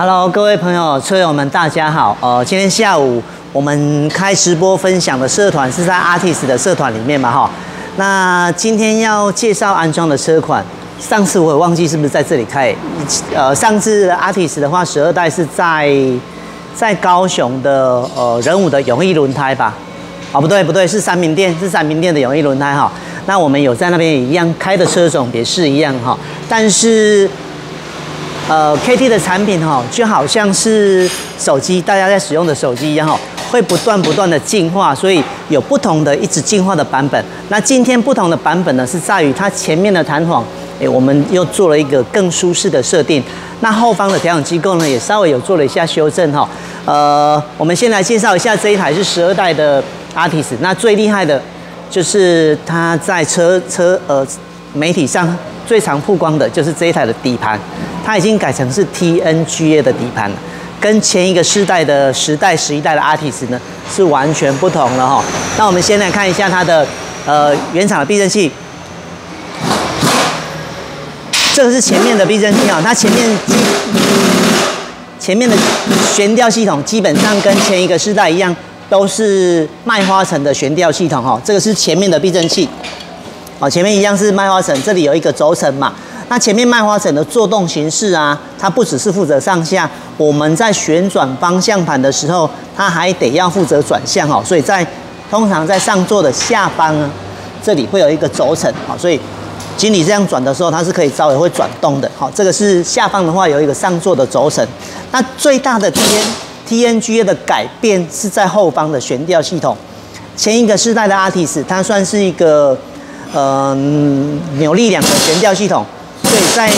Hello，各位朋友、车友们，大家好。呃，今天下午我们开直播分享的社团是在 Artist 的社团里面嘛，哈。那今天要介绍安装的车款，上次我也忘记是不是在这里开。呃，上次 Artist 的话，十二代是在在高雄的呃人武的永义轮胎吧？哦，不对不对，是三明店，是三明店的永义轮胎哈。那我们有在那边一样开的车种也是一样哈，但是。呃，KT 的产品哈，就好像是手机，大家在使用的手机一样哈，会不断不断的进化，所以有不同的一直进化的版本。那今天不同的版本呢，是在于它前面的弹簧，哎，我们又做了一个更舒适的设定。那后方的调整机构呢，也稍微有做了一下修正哈。呃，我们先来介绍一下这一台是十二代的 Artist，那最厉害的，就是它在车车呃媒体上最常曝光的就是这一台的底盘。它已经改成是 TNGA 的底盘了，跟前一个世代的十代、十一代的 Artis 呢是完全不同了哈。那我们先来看一下它的呃原厂的避震器，这个是前面的避震器啊，它前面前面的悬吊系统基本上跟前一个世代一样，都是麦花臣的悬吊系统哈。这个是前面的避震器，哦，前面一样是麦花臣，这里有一个轴承嘛。那前面麦花臣的作动形式啊，它不只是负责上下，我们在旋转方向盘的时候，它还得要负责转向哦。所以在通常在上座的下方呢，这里会有一个轴承哦，所以经理这样转的时候，它是可以稍微会转动的。好，这个是下方的话有一个上座的轴承。那最大的 T N T N G A 的改变是在后方的悬吊系统。前一个世代的 Artis，它算是一个呃扭力梁的悬吊系统。所以在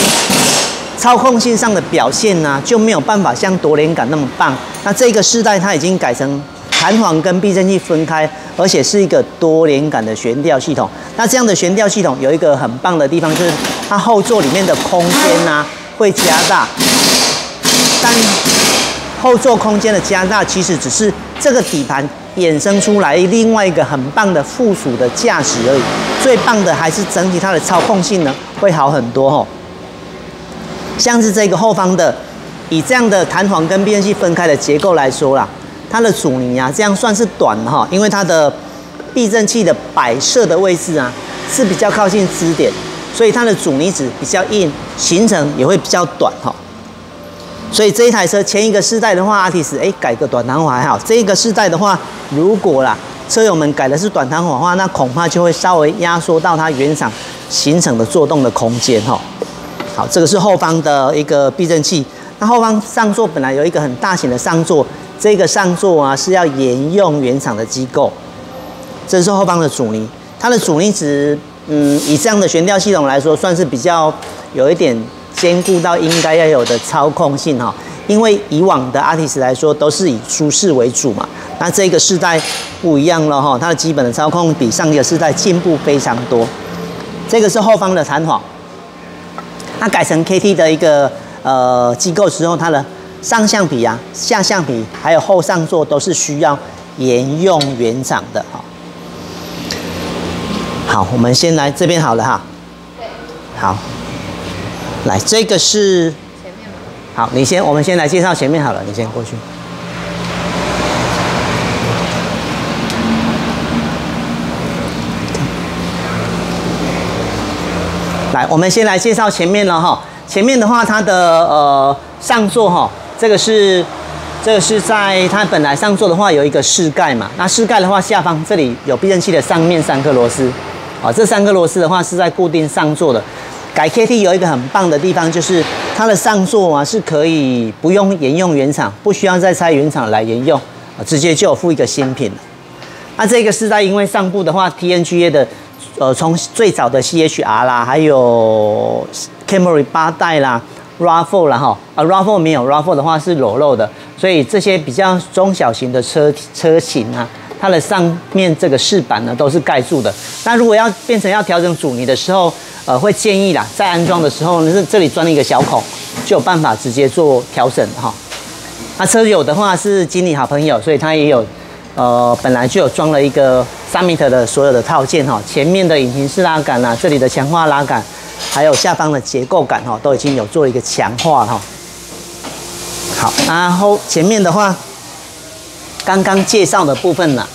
操控性上的表现呢，就没有办法像多连杆那么棒。那这个世代它已经改成弹簧跟避震器分开，而且是一个多连杆的悬吊系统。那这样的悬吊系统有一个很棒的地方，就是它后座里面的空间呢会加大。但后座空间的加大，其实只是这个底盘衍生出来另外一个很棒的附属的价值而已。最棒的还是整体它的操控性能会好很多哦。像是这个后方的，以这样的弹簧跟避震器分开的结构来说啦，它的阻尼啊，这样算是短哈，因为它的避震器的摆设的位置啊是比较靠近支点，所以它的阻尼值比较硬，行程也会比较短哈。所以这一台车前一个世代的话，阿提斯哎改个短弹簧还好，这一个世代的话，如果啦。车友们改的是短弹簧的话，那恐怕就会稍微压缩到它原厂形成的做动的空间哈。好，这个是后方的一个避震器。那后方上座本来有一个很大型的上座，这个上座啊是要沿用原厂的机构。这是后方的阻尼，它的阻尼值，嗯，以这样的悬吊系统来说，算是比较有一点兼顾到应该要有的操控性哈。因为以往的阿提斯来说，都是以舒适为主嘛。那这个世代不一样了哈，它的基本的操控比上一个世代进步非常多。这个是后方的弹簧，它改成 KT 的一个呃机构之后，它的上橡皮啊、下橡皮还有后上座都是需要沿用原厂的哈。好，我们先来这边好了哈。好。来，这个是前面吗？好，你先，我们先来介绍前面好了，你先过去。来，我们先来介绍前面了哈。前面的话，它的呃上座哈，这个是这个是在它本来上座的话有一个室盖嘛。那室盖的话，下方这里有避震器的上面三颗螺丝，啊，这三颗螺丝的话是在固定上座的。改 KT 有一个很棒的地方，就是它的上座啊是可以不用沿用原厂，不需要再拆原厂来沿用，直接就有附一个新品了。那这个是在因为上部的话，TNGA 的。呃，从最早的 CHR 啦，还有 Camry 八代啦，RAV4 啦哈，啊 RAV4 没有，RAV4 的话是裸露的，所以这些比较中小型的车车型啊，它的上面这个饰板呢都是盖住的。那如果要变成要调整阻尼的时候，呃，会建议啦，在安装的时候呢，是这里钻了一个小孔，就有办法直接做调整哈。那车友的话是经理好朋友，所以他也有。呃，本来就有装了一个三米的所有的套件哈，前面的引擎式拉杆啦，这里的强化拉杆，还有下方的结构杆哈，都已经有做一个强化哈。好，然后前面的话，刚刚介绍的部分呢，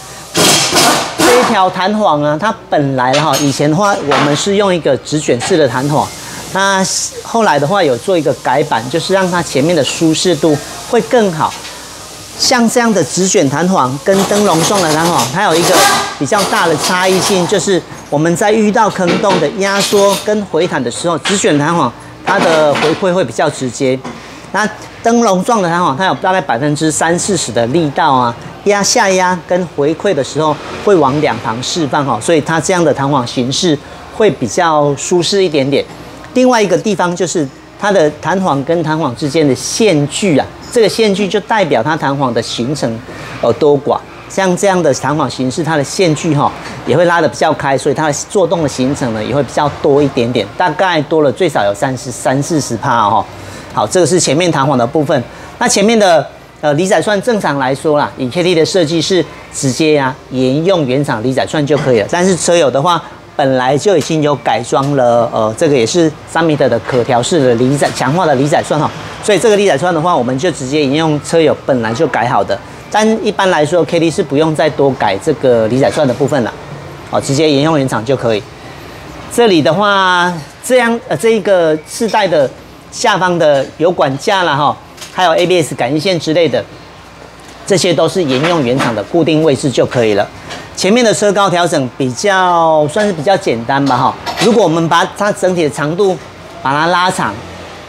条弹簧啊，它本来哈，以前的话我们是用一个直卷式的弹簧，那后来的话有做一个改版，就是让它前面的舒适度会更好。像这样的直卷弹簧跟灯笼状的弹簧，它有一个比较大的差异性，就是我们在遇到坑洞的压缩跟回弹的时候，直卷弹簧它的回馈会比较直接。那灯笼状的弹簧，它有大概百分之三四十的力道啊，压下压跟回馈的时候会往两旁释放哈，所以它这样的弹簧形式会比较舒适一点点。另外一个地方就是它的弹簧跟弹簧之间的线距啊。这个线距就代表它弹簧的行程有多寡，像这样的弹簧形式，它的线距哈也会拉得比较开，所以它的做动的行程呢也会比较多一点点，大概多了最少有三十三四十帕哈。好，这个是前面弹簧的部分。那前面的呃离载串正常来说啦，以 KT 的设计是直接呀沿用原厂离载串就可以了，但是车友的话。本来就已经有改装了，呃，这个也是三米的的可调式的离载强化的离载串哈，所以这个离载串的话，我们就直接沿用车友本来就改好的，但一般来说，K D 是不用再多改这个离载串的部分了，哦，直接沿用原厂就可以。这里的话，这样呃，这一个四代的下方的油管架了哈，还有 A B S 感应线之类的，这些都是沿用原厂的固定位置就可以了。前面的车高调整比较算是比较简单吧，哈。如果我们把它整体的长度把它拉长，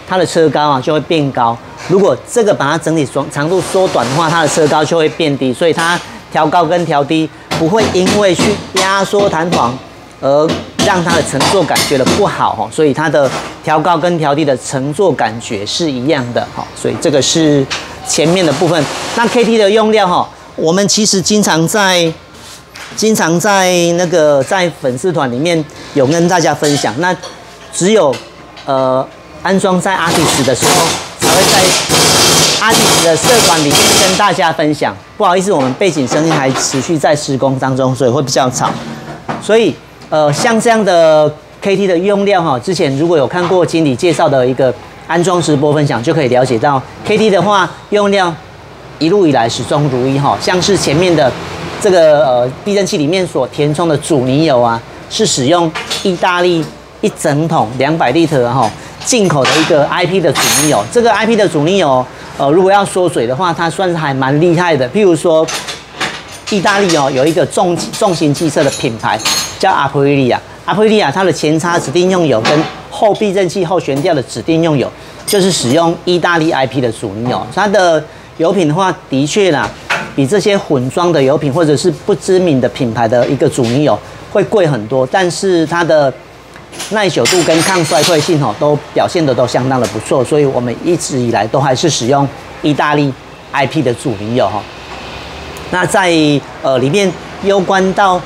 它的车高啊就会变高。如果这个把它整体缩长度缩短的话，它的车高就会变低。所以它调高跟调低不会因为去压缩弹簧而让它的乘坐感觉得不好，哈。所以它的调高跟调低的乘坐感觉是一样的，哈。所以这个是前面的部分。那 KT 的用料，哈，我们其实经常在。经常在那个在粉丝团里面有跟大家分享，那只有呃安装在阿迪斯的时候才会在阿迪斯的社团里面跟大家分享。不好意思，我们背景声音还持续在施工当中，所以会比较吵。所以呃像这样的 KT 的用料哈，之前如果有看过经理介绍的一个安装直播分享，就可以了解到 KT 的话用料一路以来始终如一哈，像是前面的。这个呃避震器里面所填充的阻尼油啊，是使用意大利一整桶两百立特哈进口的一个 IP 的阻尼油。这个 IP 的阻尼油，呃，如果要缩水的话，它算是还蛮厉害的。譬如说，意大利哦有一个重重型汽车的品牌叫阿普利亚，阿普利亚它的前叉指定用油跟后避震器后悬吊的指定用油，就是使用意大利 IP 的阻尼油。它的油品的话，的确啦。比这些混装的油品或者是不知名的品牌的一个主尼油会贵很多，但是它的耐久度跟抗衰退性哦都表现的都相当的不错，所以我们一直以来都还是使用意大利 IP 的主尼油哈。那在呃里面攸关到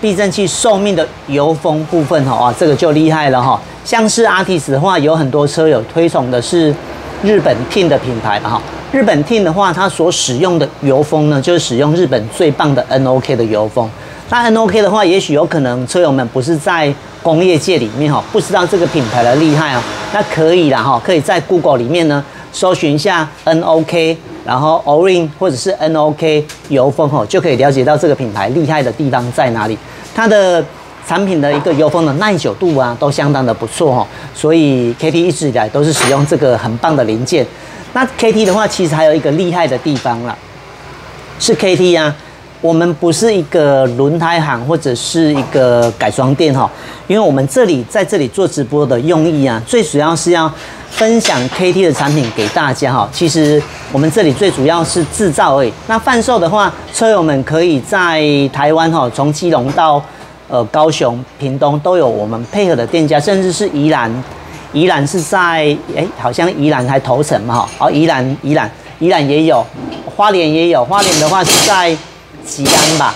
避震器寿命的油封部分哈哇这个就厉害了哈，像是阿提斯的话，有很多车友推崇的是日本 Tin 的品牌吧哈。日本 Tin 的话，它所使用的油封呢，就是使用日本最棒的 NOK 的油封。那 NOK 的话，也许有可能车友们不是在工业界里面哈，不知道这个品牌的厉害啊。那可以啦哈，可以在 Google 里面呢搜寻一下 NOK，然后 Orin 或者是 NOK 油封哦，就可以了解到这个品牌厉害的地方在哪里。它的产品的一个油封的耐久度啊，都相当的不错哦。所以 KT 一直以来都是使用这个很棒的零件。那 KT 的话，其实还有一个厉害的地方啦，是 KT 啊，我们不是一个轮胎行或者是一个改装店哈，因为我们这里在这里做直播的用意啊，最主要是要分享 KT 的产品给大家哈。其实我们这里最主要是制造而已。那贩售的话，车友们可以在台湾哈，从基隆到呃高雄、屏东都有我们配合的店家，甚至是宜兰。宜兰是在哎，好像宜兰还头城嘛哈，哦，宜兰宜兰宜兰也有，花莲也有，花莲的话是在吉安吧，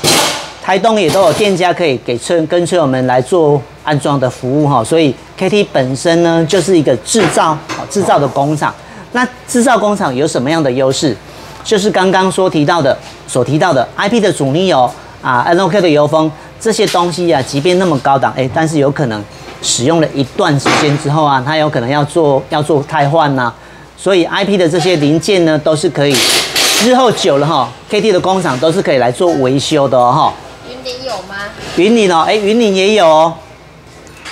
台东也都有店家可以给车跟车友们来做安装的服务哈，所以 KT 本身呢就是一个制造制造的工厂，那制造工厂有什么样的优势？就是刚刚说提到的所提到的 IP 的阻尼油啊，NOK 的油封这些东西啊，即便那么高档哎，但是有可能。使用了一段时间之后啊，它有可能要做要做汰换呐，所以 IP 的这些零件呢，都是可以日后久了哈，KT 的工厂都是可以来做维修的哦哈。云林有吗？云林哦，哎，云林也有哦。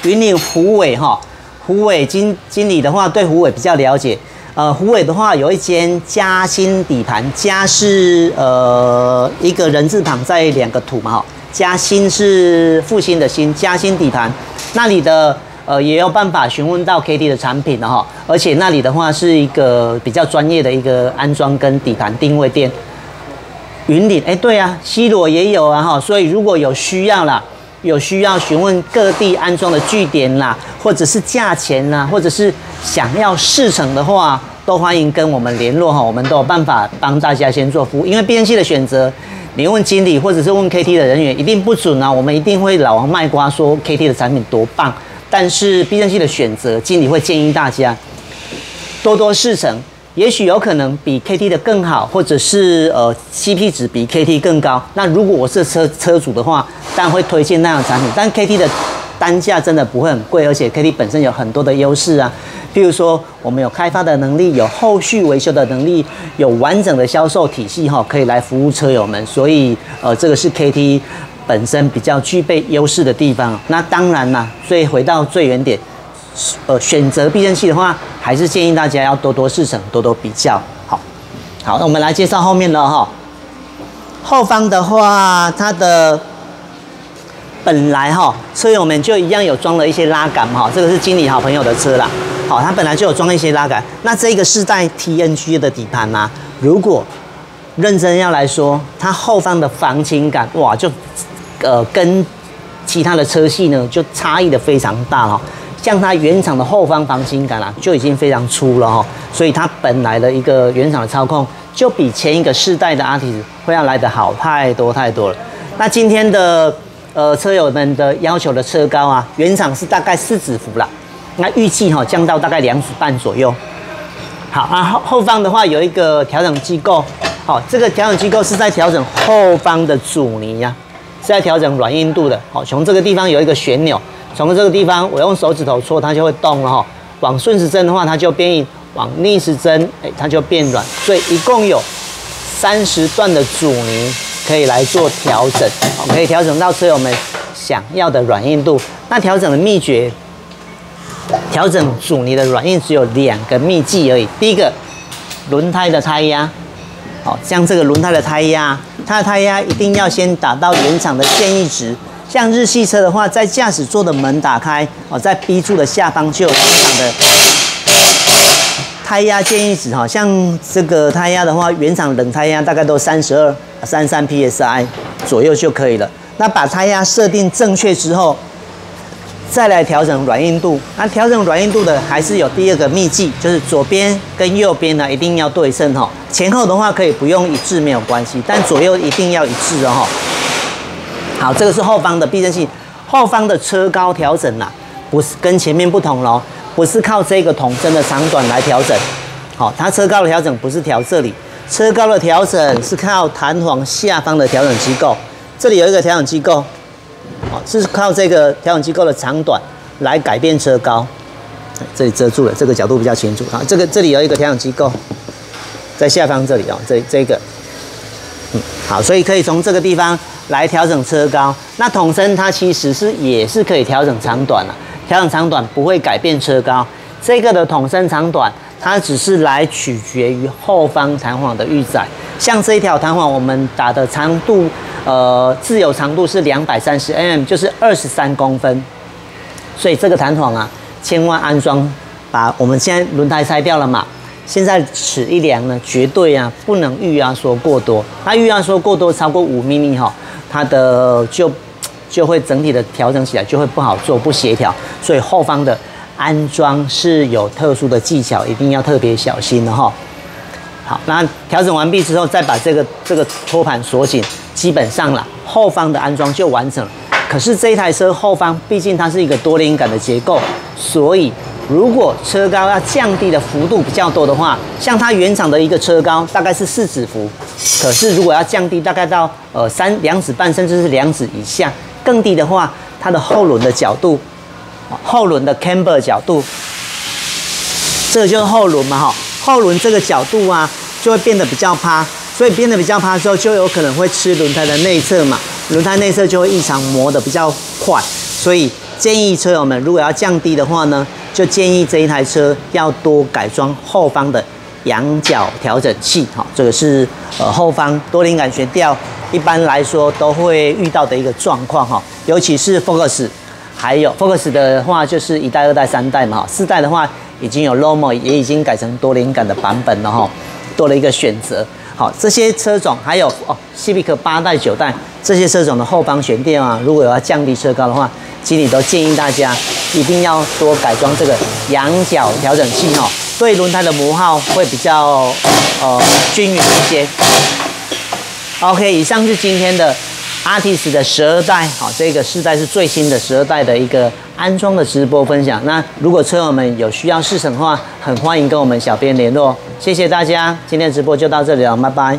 云林虎尾哈，虎尾经经理的话，对虎尾比较了解。呃，虎尾的话有一间嘉兴底盘，嘉是呃一个人字旁在两个土嘛哈，嘉兴是复兴的兴，嘉兴底盘那里的呃也有办法询问到 KT 的产品的哈，而且那里的话是一个比较专业的一个安装跟底盘定位店。云顶哎，对啊，西罗也有啊哈，所以如果有需要啦。有需要询问各地安装的据点啦，或者是价钱啦，或者是想要试乘的话，都欢迎跟我们联络哈，我们都有办法帮大家先做服务。因为变器的选择，你问经理或者是问 KT 的人员一定不准啊，我们一定会老王卖瓜说 KT 的产品多棒，但是避震器的选择，经理会建议大家多多试乘。也许有可能比 KT 的更好，或者是呃 CP 值比 KT 更高。那如果我是车车主的话，当然会推荐那样产品。但 KT 的单价真的不会很贵，而且 KT 本身有很多的优势啊，譬如说我们有开发的能力，有后续维修的能力，有完整的销售体系哈，可以来服务车友们。所以呃，这个是 KT 本身比较具备优势的地方。那当然啦，所以回到最原点。呃，选择避震器的话，还是建议大家要多多试乘，多多比较。好，好，那我们来介绍后面的哈。后方的话，它的本来哈，车友们就一样有装了一些拉杆哈。这个是经理好朋友的车啦。好，它本来就有装一些拉杆。那这个是带 TNG 的底盘呐。如果认真要来说，它后方的防倾感哇，就呃跟其他的车系呢，就差异的非常大哈。像它原厂的后方防倾杆啊，就已经非常粗了哈，所以它本来的一个原厂的操控，就比前一个世代的阿提斯会要来得好太多太多了。那今天的呃车友们的要求的车高啊，原厂是大概四指幅啦，那预计哈降到大概两指半左右。好啊，后后方的话有一个调整机构，好，这个调整机构是在调整后方的阻尼呀，是在调整软硬度的。好，从这个地方有一个旋钮。从这个地方，我用手指头搓，它就会动了哈。往顺时针的话，它就变硬；往逆时针，哎，它就变软。所以一共有三十段的阻尼可以来做调整，可以调整到车友们想要的软硬度。那调整的秘诀，调整阻尼的软硬只有两个秘技而已。第一个，轮胎的胎压，好，像这个轮胎的胎压，它的胎压一定要先打到原厂的建议值。像日系车的话，在驾驶座的门打开哦，在 B 柱的下方就有原厂的胎压建议值哈。像这个胎压的话，原厂冷胎压大概都三十二、三三 PSI 左右就可以了。那把胎压设定正确之后，再来调整软硬度。那调整软硬度的还是有第二个秘技，就是左边跟右边呢一定要对称哈。前后的话可以不用一致没有关系，但左右一定要一致哦。好，这个是后方的避震器，后方的车高调整呐，不是跟前面不同喽，不是靠这个筒针的长短来调整。好，它车高的调整不是调这里，车高的调整是靠弹簧下方的调整机构，这里有一个调整机构，好，是靠这个调整机构的长短来改变车高。这里遮住了，这个角度比较清楚。好，这个这里有一个调整机构，在下方这里哦，这这个，嗯，好，所以可以从这个地方。来调整车高，那筒身它其实是也是可以调整长短了，调整长短不会改变车高。这个的筒身长短，它只是来取决于后方弹簧的预载。像这一条弹簧，我们打的长度，呃，自由长度是两百三十 mm，就是二十三公分。所以这个弹簧啊，千万安装，把我们现在轮胎拆掉了嘛。现在尺一量呢，绝对啊不能预压缩过多。它预压缩过多超过五 mm 哈。它的就就会整体的调整起来就会不好做不协调，所以后方的安装是有特殊的技巧，一定要特别小心的哈。好，那调整完毕之后，再把这个这个托盘锁紧，基本上了后方的安装就完成了。可是这台车后方毕竟它是一个多连杆的结构，所以。如果车高要降低的幅度比较多的话，像它原厂的一个车高大概是四指幅，可是如果要降低大概到呃三两指半甚至是两指以下，更低的话，它的后轮的角度，后轮的 camber 角度，这就是后轮嘛哈，后轮这个角度啊，就会变得比较趴，所以变得比较趴的时候，就有可能会吃轮胎的内侧嘛，轮胎内侧就会异常磨得比较快，所以建议车友们如果要降低的话呢，就建议这一台车要多改装后方的仰角调整器，哈，这个是呃后方多连杆悬吊一般来说都会遇到的一个状况，哈，尤其是 Focus。还有 Focus 的话，就是一代、二代、三代嘛，四代的话已经有 Lomo，也已经改成多连杆的版本了哈，多了一个选择。好，这些车种还有哦，Civic 八代、九代这些车种的后方悬吊啊，如果有要降低车高的话，经理都建议大家一定要多改装这个仰角调整器哦，对轮胎的磨耗会比较呃均匀一些。OK，以上是今天的。Artis 的十二代，好，这个世代是最新的十二代的一个安装的直播分享。那如果车友们有需要试乘的话，很欢迎跟我们小编联络。谢谢大家，今天直播就到这里了，拜拜。